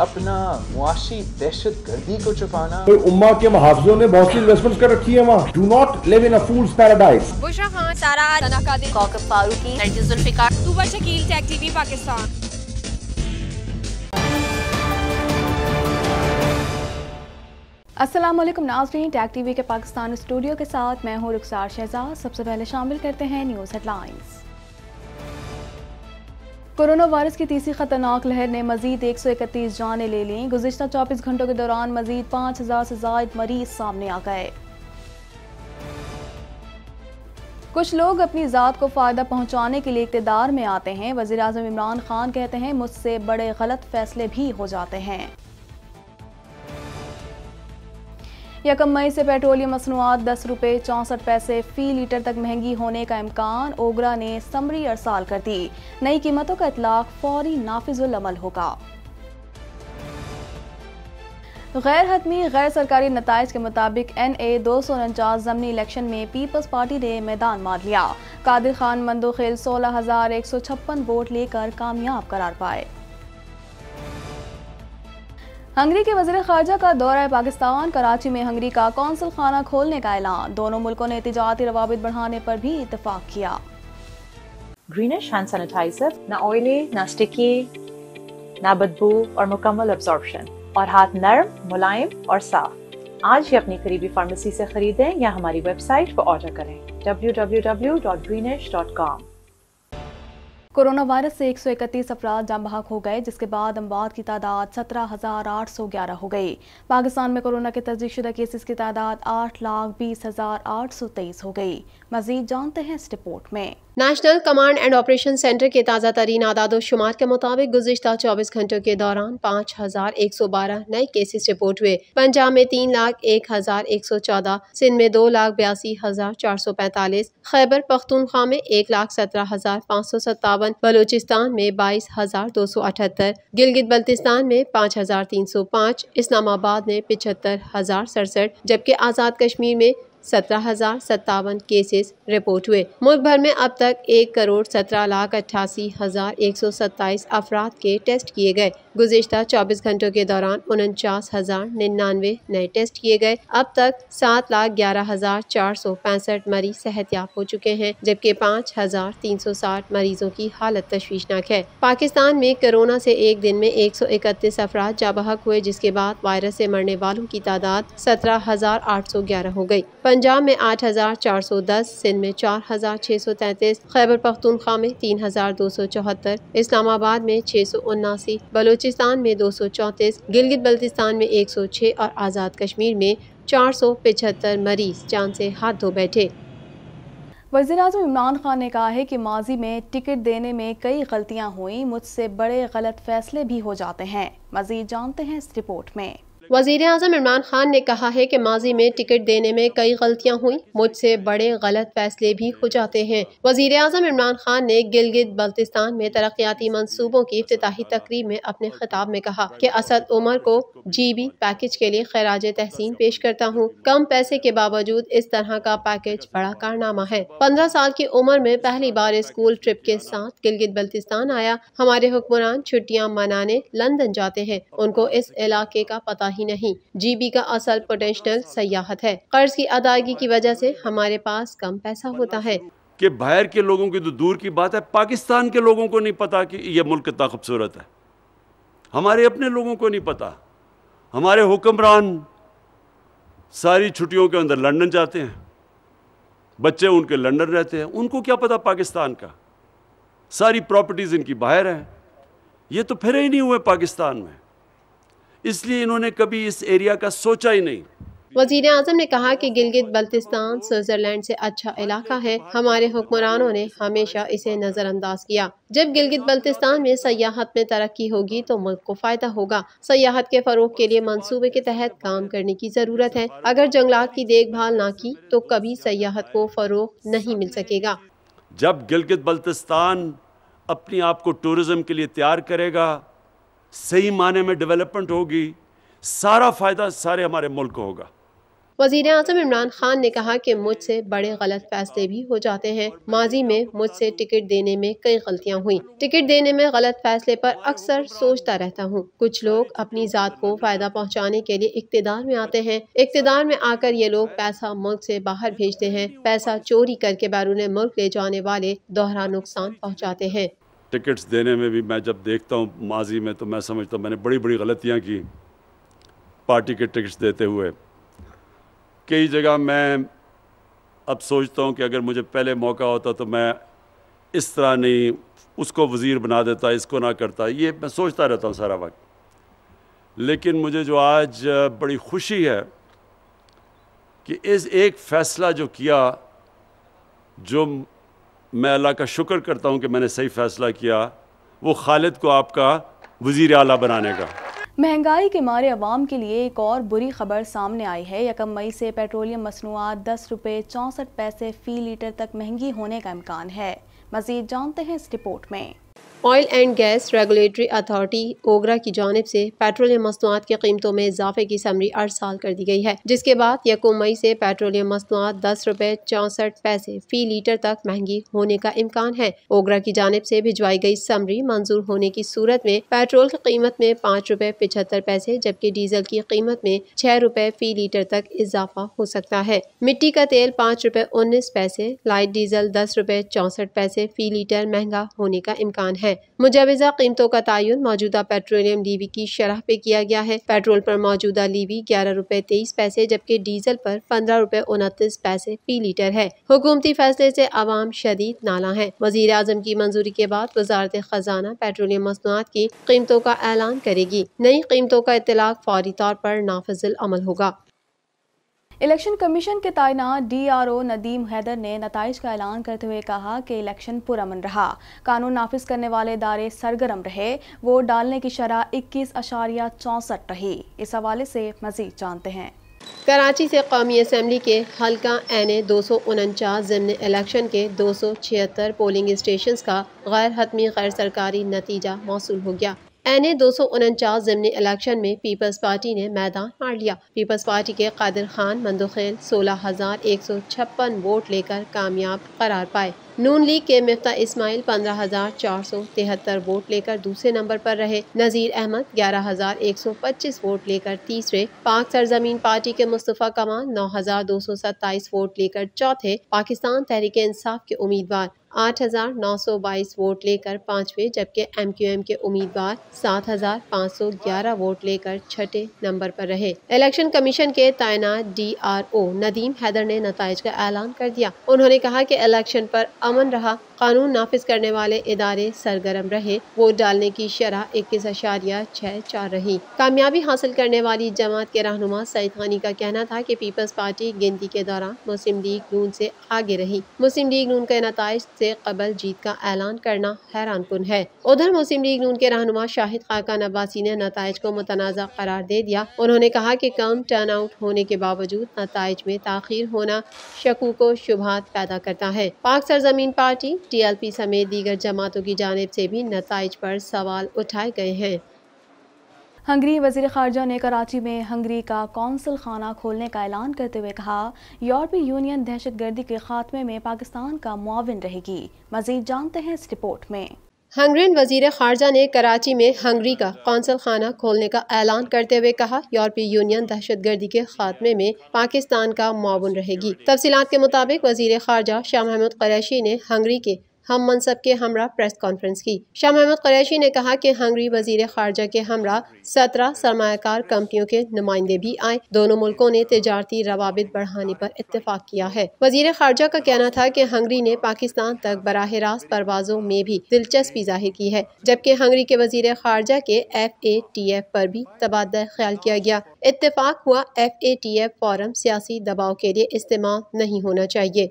अपना मुआशी दहशत गर्दी को छुपाना। कोई उम्मा के मुहावजों ने बहुत सी इन्वेस्टमेंट्स कर रखी है वहाँ। Do not live in a fool's paradise Bushra Khan Sara Kaukab Farooqui. Shakeel TV Pakistan. अस्सलाम वालेकुम नाजरीन। टैग टीवी के पाकिस्तान स्टूडियो के साथ मैं हूँ रुखसार शहजाद। सबसे पहले शामिल करते हैं न्यूज़ हेडलाइंस कोरोना वायरस की तीसरी खतरनाक लहर ने मजीद एक सौ इकतीस जाने ले ली। गुजशत चौबीस घंटों के दौरान मजीद पाँच हज़ार से जायद मरीज़ सामने आ गए। कुछ लोग अपनी ज़ात को फ़ायदा पहुँचाने के लिए इकतदार में आते हैं। वज़ी अजम इमरान खान कहते हैं, मुझसे बड़े गलत फैसले भी हो जाते हैं। यकम मई से पेट्रोलियम मसनूआत दस रुपये चौंसठ पैसे फ़ी लीटर तक महँगी होने का इम्कान ओगरा ने समरी अरसाल कर दी। नई कीमतों का इतलाक फौरी नाफिजुल अमल होगा। गैर हतमी गैर सरकारी नतज के मुताबिक एन ए दो सौ उनचास जमनी इलेक्शन में पीपल्स पार्टी ने मैदान मार लिया। कादिर खान मंदोखेल सोलह हज़ार एक सौ छप्पन वोट लेकर कामयाब करार पाए। हंगरी के वज़ीर खारजा का दौरा पाकिस्तान, कराची में हंगरी का कौंसल खाना खोलने का ऐलान। दोनों मुल्कों ने तिजारती रवाबित बढ़ाने पर भी इतफाक किया। ग्रीनिश हैंड सैनिटाइजर ना ऑयली ना स्टिकी ना बदबू और मुकम्मल अब्जॉर्प्शन और हाथ नरम, मुलायम और साफ़। आज ही अपनी करीबी फार्मेसी से खरीदें या हमारी वेबसाइट पर ऑर्डर करें। www.greenish.com कोरोना वायरस से 131 अफराद जाम बहक हो गए, जिसके बाद अमवात की तादाद सत्रह हज़ार आठ सौ ग्यारह हो गई। पाकिस्तान में कोरोना के तस्दीक शुदा केसेस की तादाद आठ लाख बीस हज़ार आठ सौ तेईस हो गई। मजीद जानते हैं इस रिपोर्ट में। National command and operation centre के ताज़ा तरीन आदाद शुमार के मुताबिक गुजशत चौबीस घंटों के दौरान पाँच हज़ार एक सौ बारह नए केसेस रिपोर्ट हुए। पंजाब में तीन लाख एक हज़ार एक सौ चौदह, सिंध में दो लाख बयासी हज़ार चार सौ पैंतालीस, खैबर पख्तूनख्वा में एक लाख सत्रह हज़ार पाँच सौ सत्तावन, बलूचिस्तान में बाईस हज़ार दो सौ अठहत्तर, गिलगित बल्तिस्तान में पाँच हज़ार तीन सौ पाँच, इस्लामाबाद में पिछहत्तर हज़ार सड़सठ, जबकि आज़ाद कश्मीर में सत्रह हज़ार सत्तावन केसेस रिपोर्ट हुए। मुल्क भर में अब तक एक करोड़ सत्रह लाख अट्ठासी हज़ार एक सौ सत्ताईस अफराद के टेस्ट किए गए। गुजशत चौबीस घंटों के दौरान उनचास हज़ार निन्यानवे नए टेस्ट किए गए। अब तक सात लाख ग्यारह हज़ार चार सौ पैंसठ मरीज़ सेहतियाब हो चुके हैं, जबकि पाँच हज़ार तीन सौ साठ मरीजों की हालत तशवीशनाक है। पाकिस्तान में कोरोना से एक दिन में एक सौ इकतीस अफराद जाबहक हुए, जिसके बाद वायरस से मरने वालों की तादाद सत्रह हज़ार आठ सौ ग्यारह हो गई। पंजाब में आठ हज़ार चार सौ दस, सिंध में चार हज़ार छः सौ तैंतीस, खैबर पख्तूनख्वा में तीन हज़ार दो सौ चौहत्तर, इस्लामाबाद में छः सौ उन्नासी, बलूचिस्तान में दो सौ चौंतीस, गिलगित बल्तिस्तान में एक सौ छः और आज़ाद कश्मीर में चार सौ पिछहत्तर मरीज़ जान से हाथ धो बैठे। वज़ीर अजम इमरान खान ने कहा है कि माजी में टिकट देने में कई गलतियाँ हुई, मुझसे बड़े गलत फैसले भी हो जाते हैं। मजीद जानते हैं इस रिपोर्ट में। वज़ीर अजम इमरान खान ने कहा है कि माजी में टिकट देने में कई गलतियाँ हुई, मुझसे बड़े गलत फैसले भी हो जाते हैं। वज़ीर अजम इमरान खान ने गिलगित बल्तिस्तान में तरक्याती मनसूबों की इफ्ताही तकरीब में अपने खिताब में कहा कि असद उमर को जी बी पैकेज के लिए खराज तहसीन पेश करता हूँ। कम पैसे के बावजूद इस तरह का पैकेज बड़ा कारनामा है। पंद्रह साल की उम्र में पहली बार स्कूल ट्रिप के साथ गिलगित बल्तिस्तान आया। हमारे हुक्मरान छुट्टियाँ मनाने लंदन जाते हैं। उनको इस इलाके का पता ही नहीं। जीबी का असल पोटेंशियल सयाहत है। कर्ज की अदायगी की वजह से हमारे पास कम पैसा होता है। कि बाहर के लोगों की तो दूर की बात है, पाकिस्तान के लोगों को नहीं पता कि यह मुल्क कितना खूबसूरत है। हमारे अपने लोगों को नहीं पता। हमारे हुक्मरान सारी छुट्टियों के अंदर लंदन जाते हैं। बच्चे उनके लंदन रहते हैं। उनको क्या पता पाकिस्तान का? सारी प्रॉपर्टीज़ इनकी बाहर हैं। ये तो फिर ही नहीं हुए पाकिस्तान में। इसलिए इन्होंने कभी इस एरिया का सोचा ही नहीं। वज़ीर आज़म ने कहा कि गिलगित बल्तिस्तान स्विट्जरलैंड से अच्छा इलाका है। हमारे हुक्मरानों ने हमेशा इसे नज़रअंदाज किया। जब गिलगित बल्तिस्तान में सयाहत में तरक्की होगी तो मुल्क को फ़ायदा होगा। सयाहत के फरोग के लिए मनसूबे के तहत काम करने की ज़रूरत है। अगर जंगलात की देखभाल ना की तो कभी सयाहत को फरोग नहीं मिल सकेगा। जब गिलगित बल्तिस्तान अपने आप को टूरिज़्म के लिए तैयार करेगा सही माने में डेवलपमेंट होगी, सारा फ़ायदा सारे हमारे मुल्क को होगा। वज़ीर अजम इमरान खान ने कहा कि मुझसे बड़े गलत फैसले भी हो जाते हैं। माजी में मुझसे टिकट देने में कई गलतियाँ हुई। टिकट देने में गलत फैसले पर अक्सर सोचता रहता हूँ। कुछ लोग अपनी ज़ात को फ़ायदा पहुँचाने के लिए इकतदार में आते हैं। इकतदार में आकर ये लोग पैसा मुल्क से बाहर भेजते हैं। पैसा चोरी करके बैरून मुल्क ले जाने वाले दोहरा नुकसान पहुँचाते हैं। टिकट्स देने में भी मैं जब देखता हूँ माजी में तो मैं समझता हूँ मैंने बड़ी बड़ी गलतियाँ की पार्टी के टिकट्स देते हुए। कई जगह मैं अब सोचता हूँ कि अगर मुझे पहले मौका होता तो मैं इस तरह नहीं, उसको वज़ीर बना देता, इसको ना करता, ये मैं सोचता रहता हूँ सारा वक्त। लेकिन मुझे जो आज बड़ी खुशी है कि इस एक फ़ैसला जो किया, जो मैं अल्लाह का शुक्र करता हूँ कि मैंने सही फ़ैसला किया, वो खालिद को आपका वज़ीर अला बनाने का। महँगाई के मारे अवाम के लिए एक और बुरी खबर सामने आई है। यकम मई से पेट्रोलियम मसनूआत दस रुपये चौंसठ पैसे फ़ी लीटर तक महँगी होने का इम्कान है। मजीद जानते हैं इस रिपोर्ट में। Oil and gas regulatory authority OGRA की जानब से पेट्रोलियम मसनूआत की कीमतों में इजाफे की समरी आठ साल कर दी गई है, जिसके बाद यकम मई से पेट्रोलियम मसनूआत दस रुपये चौंसठ पैसे फ़ी लीटर तक महँगी होने का इम्कान है। ओगरा की जानब से भिजवाई गई समरी मंजूर होने की सूरत में पेट्रोल की कीमत में पाँच रुपये पिछहत्तर पैसे, जबकि डीजल की कीमत में छह रुपये फ़ी लीटर तक इजाफा हो सकता है। मिट्टी का तेल पाँच रुपये उन्नीस पैसे, लाइट डीजल दस रुपये चौंसठ पैसे फ़ी लीटर महँगा होने का इम्कान है। मुजावजा कीमतों का तयन मौजूदा पेट्रोलियम लीवी की शरह पे किया गया है। पेट्रोल पर मौजूदा लीवी ग्यारह रुपए तेईस पैसे, जबकि डीजल पर पंद्रह रुपए उनतीस पैसे फ़ी लीटर है। हुकूमती फैसले से आवाम शदीद नाला है। वज़ीर आज़म की मंजूरी के बाद वजारत खजाना पेट्रोलियम मसनूआत की कीमतों का ऐलान करेगी। नई कीमतों का इतलाक फौरी तौर पर नाफजिल अमल होगा। इलेक्शन कमीशन के तैनात डीआरओ नदीम हैदर ने नतज का ऐलान करते हुए कहा कि इलेक्शन पुरमन रहा। कानून नाफिज करने वाले इदारे सरगर्म रहे। वोट डालने की शरह इक्कीस अशारिया चौंसठ रही। इस हवाले से मजीद जानते हैं। कराची से कौमी असम्बली के हल्का एन ए दो सौ उनचास, ज़मन इलेक्शन के दो सौ छिहत्तर पोलिंग स्टेशन का गैर हतमी गैर सरकारी नतीजा मौसू हो गया। एन ए दो सौ उनचास ज़मनी इलेक्शन में पीपल्स पार्टी ने मैदान मार लिया। पीपल्स पार्टी के कादिर खान, मंदोखेल, सोलह हज़ार एक सौ छप्पन वोट लेकर कामयाब करार पाए। नून लीग के मिफ्ता इस्माइल पंद्रह हज़ार चार सौ तिहत्तर वोट लेकर दूसरे नंबर पर रहे। नजीर अहमद ग्यारह हज़ार एक सौ पच्चीस वोट लेकर तीसरे। पाक सरजमीन पार्टी के मुस्तफ़ा कमाल नौ हज़ार दो सौ सत्ताईस वोट लेकर चौथे। पाकिस्तान तहरीक इंसाफ के उम्मीदवार आठ हज़ार नौ सौ बाईस वोट लेकर पाँचवें, जबकि एम क्यू एम के उम्मीदवार सात हज़ार पाँच सौ ग्यारह वोट लेकर छठे नंबर पर रहे। इलेक्शन कमीशन के तैनात D R O Nadeem Haider ने नतज का ऐलान कर दिया। उन्होंने कहा कि इलेक्शन पर अमन रहा, कानून नाफिज करने वाले इदारे सरगर्म रहे, वोट डालने की शरह इक्कीस अशारिया छह चार रही। कामयाबी हासिल करने वाली जमात के रहनुमा सईद खानी का कहना था कि पीपल्स पार्टी गिनती के दौरान मुस्लिम लीग नून से आगे रही। मुस्लिम लीग नून के नतज से कबल जीत का ऐलान करना हैरान कन है। उधर मुस्लिम लीग नून के रहनुमा शाहिद खाका नब्बासी ने नतज को मुतनाज़ करार दे दिया। उन्होंने कहा कि कम टर्न आउट होने के बावजूद नतज में तखिर होना शकूक व शुभात पैदा करता है। पाक सरजमीन पार्टी टी एल पी समेत दीगर जमातों की जानब से भी नतज पर सवाल उठाए गए हैं। हंगरी वज़ीर खारजा ने कराची में हंगरी का कौंसल खाना खोलने का ऐलान करते हुए कहा यूरोपीय यूनियन दहशत गर्दी के खात्मे में पाकिस्तान का मुआवन रहेगी। मजीद जानते हैं इस रिपोर्ट में। हंगरीन वज़ीर खारजा ने कराची में हंगरी का कौंसल खाना खोलने का ऐलान करते हुए कहा यूरोपीय यूनियन दहशत गर्दी के खात्मे में पाकिस्तान का मुआवन रहेगी। तफसीत के मुताबिक वज़ीर खारजा शाह महमूद क्रैशी ने हंगरी के हम मनसब के हमरा प्रेस कॉन्फ्रेंस की। शाह महमद कुरैशी ने कहा कि हंगरी वज़ीर खारजा के हमरा सत्रह सरमाकार कंपनियों के नुमाइंदे भी आए। दोनों मुल्कों ने तजारती रवाबित बढ़ाने पर इतफाक किया है। वज़ीर खारजा का कहना था कि हंगरी ने पाकिस्तान तक बराह रास्त परवाजों में भी दिलचस्पी ज़ाहिर की है, जबकि हंगरी के वज़ीर खारजा के एफ़ ए टी एफ़ पर भी तबादला ख्याल किया गया। इतफाक हुआ F A T F forum सियासी दबाव के लिए इस्तेमाल नहीं होना चाहिए।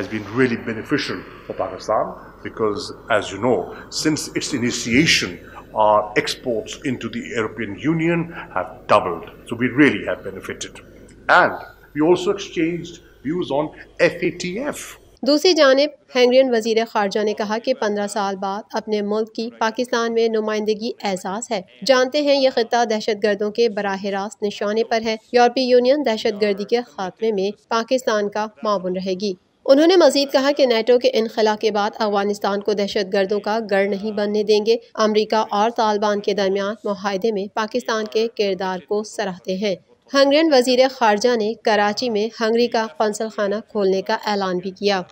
Has been really beneficial for Pakistan because, as you know, since its initiation, our exports into the European Union have doubled. So we really have benefited. And we also exchanged views on FATF. दूसरी जानब हैंगरियन वज़ीर खारजा ने कहा कि पंद्रह साल बाद अपने मुल्क की पाकिस्तान में नुमाइंदगी एहसास है जानते हैं ये खत्ता दहशत गर्दों के बराह रास्त निशाने पर है यूरोपीय यूनियन दहशत गर्दी के खात्मे में पाकिस्तान का माउन रहेगी उन्होंने मजीद कहा कि नेटो के इनखला के बाद अफ़गानिस्तान को दहशत गर्दों का गढ़ नहीं बनने देंगे। अमरीका और तालिबान के दरमियान माहदे में पाकिस्तान के किरदार को सराहते हैं। हंगरियन वज़ीर खारजा ने कराची में हंगरी का कौंसल खाना खोलने का ऐलान भी किया।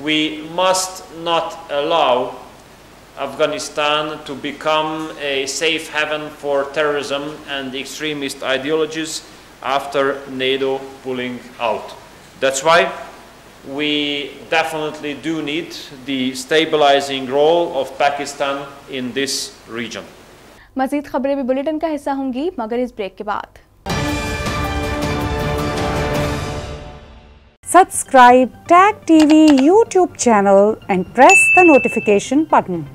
We must not allow Afghanistan to become a safe haven for terrorism and extremist ideologies after NATO pulling out. That's why we definitely do need the stabilizing role of Pakistan in this region. मजीद खबरें भी bulletin का हिस्सा होंगी मगर इस break के बाद Subscribe Tag TV YouTube channel and press the notification button.